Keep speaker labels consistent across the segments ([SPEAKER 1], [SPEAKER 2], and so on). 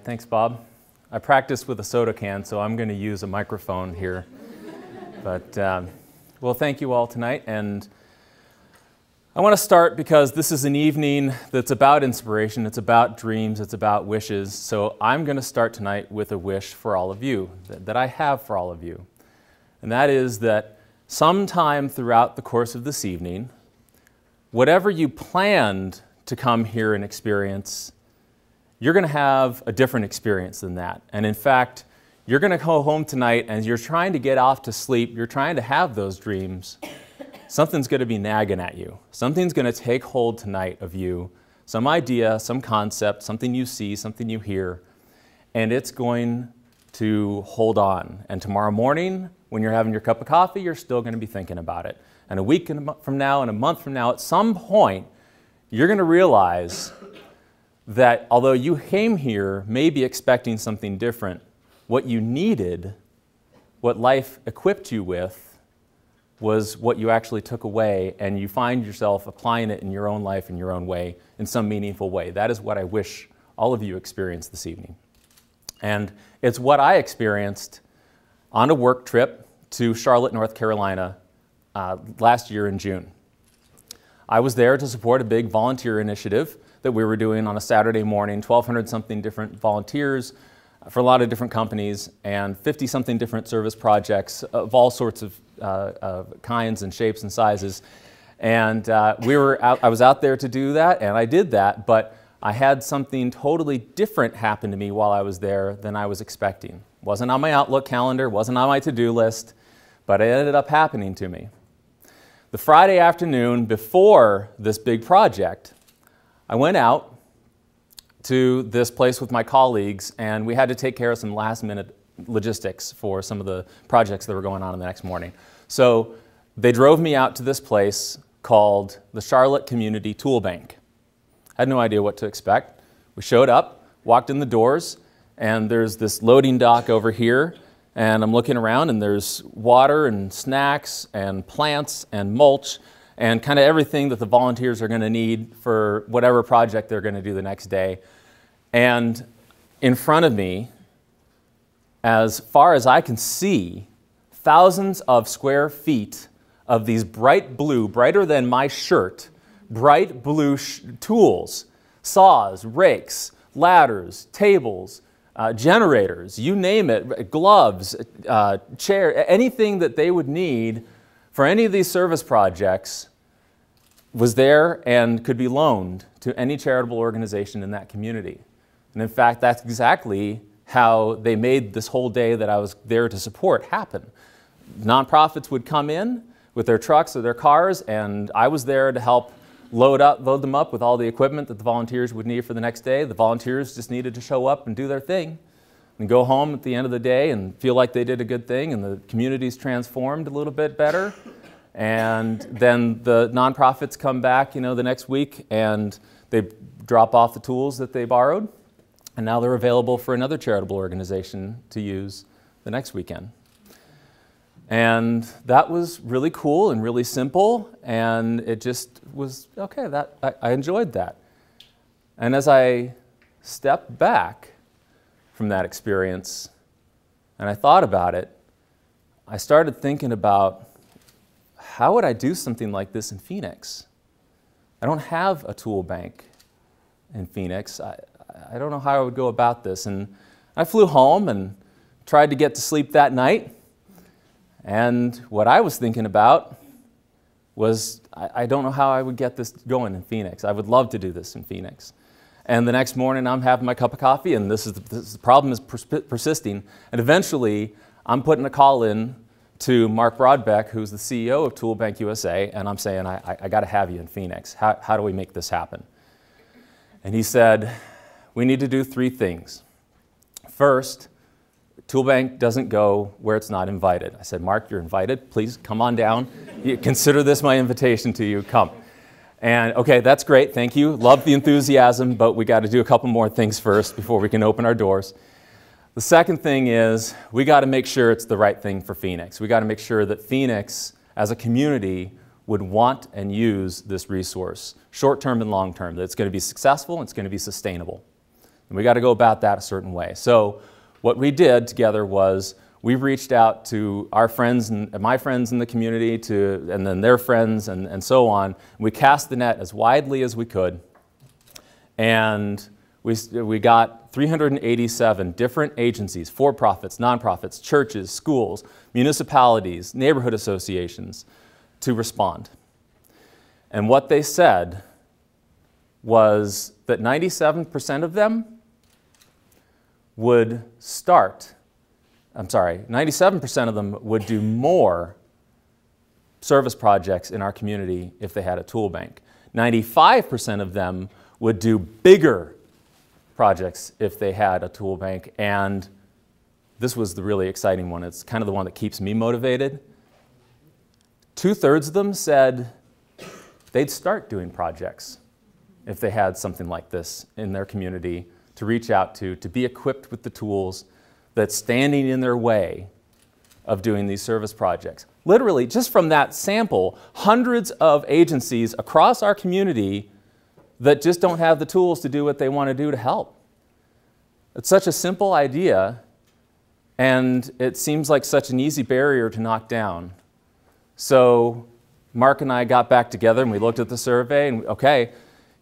[SPEAKER 1] right, thanks, Bob. I practiced with a soda can, so I'm going to use a microphone here. but, um, well, thank you all tonight. And I want to start because this is an evening that's about inspiration, it's about dreams, it's about wishes. So I'm going to start tonight with a wish for all of you, that, that I have for all of you. And that is that sometime throughout the course of this evening, whatever you planned to come here and experience, you're going to have a different experience than that. And in fact, you're going to go home tonight and you're trying to get off to sleep, you're trying to have those dreams. Something's going to be nagging at you. Something's going to take hold tonight of you. Some idea, some concept, something you see, something you hear, and it's going to hold on. And tomorrow morning, when you're having your cup of coffee, you're still going to be thinking about it. And a week from now and a month from now, at some point, you're going to realize that although you came here maybe expecting something different, what you needed, what life equipped you with, was what you actually took away, and you find yourself applying it in your own life in your own way, in some meaningful way. That is what I wish all of you experienced this evening. And it's what I experienced on a work trip to Charlotte, North Carolina uh, last year in June. I was there to support a big volunteer initiative that we were doing on a Saturday morning, 1,200 something different volunteers for a lot of different companies and 50 something different service projects of all sorts of uh, kinds and shapes and sizes. And uh, we were out, I was out there to do that, and I did that, but I had something totally different happen to me while I was there than I was expecting. Wasn't on my Outlook calendar, wasn't on my to-do list, but it ended up happening to me. The Friday afternoon before this big project, I went out to this place with my colleagues, and we had to take care of some last minute logistics for some of the projects that were going on in the next morning. So they drove me out to this place called the Charlotte Community Tool Bank. I had no idea what to expect. We showed up, walked in the doors, and there's this loading dock over here, and I'm looking around, and there's water and snacks and plants and mulch and kind of everything that the volunteers are going to need for whatever project they're going to do the next day. And in front of me, as far as I can see, thousands of square feet of these bright blue, brighter than my shirt, bright blue tools, saws, rakes, ladders, tables, uh, generators, you name it, gloves, uh, chair, anything that they would need for any of these service projects was there and could be loaned to any charitable organization in that community. And in fact, that's exactly how they made this whole day that I was there to support happen. Nonprofits would come in with their trucks or their cars, and I was there to help load, up, load them up with all the equipment that the volunteers would need for the next day. The volunteers just needed to show up and do their thing and go home at the end of the day and feel like they did a good thing and the community's transformed a little bit better. And then the nonprofits come back, you know, the next week and they drop off the tools that they borrowed. And now they're available for another charitable organization to use the next weekend. And that was really cool and really simple. And it just was, okay, that, I, I enjoyed that. And as I stepped back from that experience and I thought about it, I started thinking about how would I do something like this in Phoenix? I don't have a tool bank in Phoenix. I, I don't know how I would go about this. And I flew home and tried to get to sleep that night. And what I was thinking about was I, I, don't know how I would get this going in Phoenix. I would love to do this in Phoenix. And the next morning, I'm having my cup of coffee, and this is the, this, the problem is pers persisting. And eventually, I'm putting a call in to Mark Broadbeck, who's the CEO of Toolbank USA, and I'm saying, I, I, I got to have you in Phoenix. How, how do we make this happen? And he said, We need to do three things. First, Toolbank doesn't go where it's not invited. I said, Mark, you're invited. Please come on down. Consider this my invitation to you. Come. And okay, that's great. Thank you. Love the enthusiasm, but we got to do a couple more things first before we can open our doors. The second thing is we got to make sure it's the right thing for Phoenix. We got to make sure that Phoenix, as a community, would want and use this resource, short term and long term, that it's going to be successful and it's going to be sustainable. And we got to go about that a certain way. So what we did together was we reached out to our friends and my friends in the community to, and then their friends and, and so on. We cast the net as widely as we could. And we, we got 387 different agencies, for-profits, nonprofits, churches, schools, municipalities, neighborhood associations to respond. And what they said was that 97% of them would start I'm sorry, 97% of them would do more service projects in our community if they had a tool bank. 95% of them would do bigger projects if they had a tool bank. And this was the really exciting one. It's kind of the one that keeps me motivated. Two thirds of them said they'd start doing projects if they had something like this in their community to reach out to, to be equipped with the tools that's standing in their way of doing these service projects. Literally, just from that sample, hundreds of agencies across our community that just don't have the tools to do what they want to do to help. It's such a simple idea, and it seems like such an easy barrier to knock down. So Mark and I got back together and we looked at the survey and okay,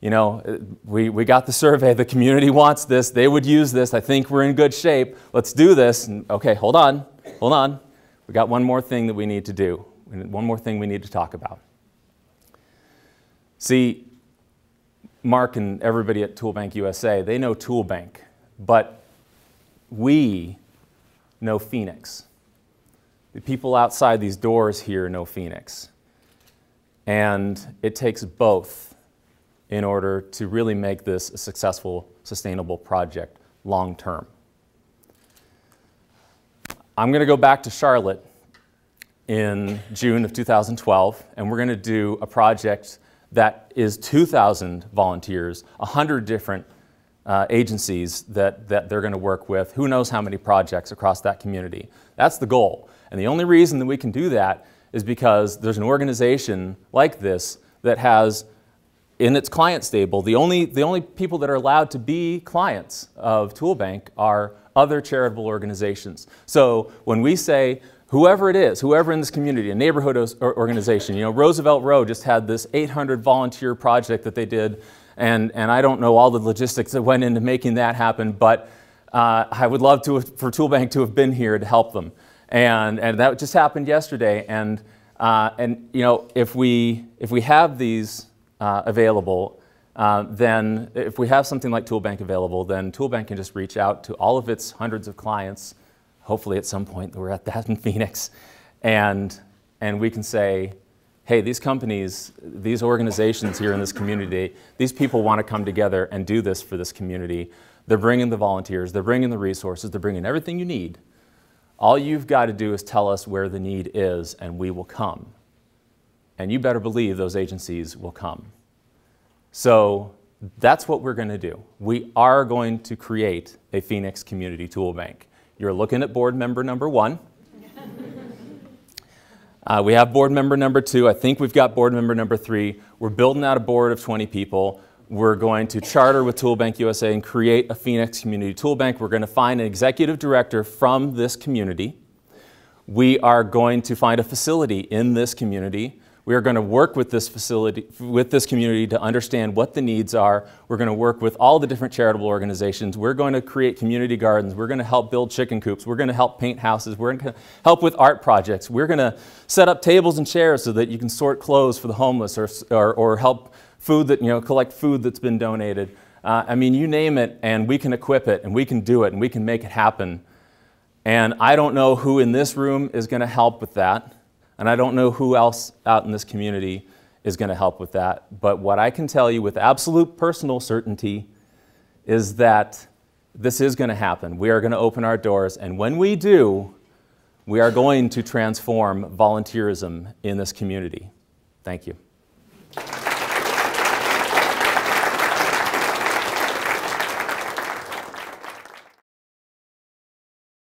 [SPEAKER 1] you know, we, we got the survey, the community wants this, they would use this, I think we're in good shape, let's do this. And, okay, hold on, hold on. We got one more thing that we need to do, one more thing we need to talk about. See, Mark and everybody at Toolbank USA, they know Toolbank, but we know Phoenix. The people outside these doors here know Phoenix. And it takes both in order to really make this a successful, sustainable project long term. I'm going to go back to Charlotte in June of 2012, and we're going to do a project that is 2,000 volunteers, 100 different uh, agencies that, that they're going to work with, who knows how many projects across that community. That's the goal. And the only reason that we can do that is because there's an organization like this that has in its client stable, the only, the only people that are allowed to be clients of Toolbank are other charitable organizations. So when we say, whoever it is, whoever in this community, a neighborhood organization, you know, Roosevelt Row just had this 800 volunteer project that they did, and, and I don't know all the logistics that went into making that happen, but uh, I would love to, for Toolbank to have been here to help them. And, and that just happened yesterday, and, uh, and you know, if we, if we have these uh, available, uh, then if we have something like Toolbank available, then Toolbank can just reach out to all of its hundreds of clients, hopefully at some point we're at that in Phoenix, and, and we can say, hey, these companies, these organizations here in this community, these people want to come together and do this for this community. They're bringing the volunteers, they're bringing the resources, they're bringing everything you need. All you've got to do is tell us where the need is, and we will come. And you better believe those agencies will come. So that's what we're going to do. We are going to create a Phoenix Community Tool Bank. You're looking at board member number one. uh, we have board member number two. I think we've got board member number three. We're building out a board of 20 people. We're going to charter with Toolbank USA and create a Phoenix Community Tool Bank. We're going to find an executive director from this community. We are going to find a facility in this community we are going to work with this facility, with this community to understand what the needs are. We're going to work with all the different charitable organizations. We're going to create community gardens. We're going to help build chicken coops. We're going to help paint houses. We're going to help with art projects. We're going to set up tables and chairs so that you can sort clothes for the homeless or, or, or help food that, you know, collect food that's been donated. Uh, I mean, you name it, and we can equip it, and we can do it, and we can make it happen. And I don't know who in this room is going to help with that. And I don't know who else out in this community is going to help with that. But what I can tell you with absolute personal certainty is that this is going to happen. We are going to open our doors. And when we do, we are going to transform volunteerism in this community. Thank you.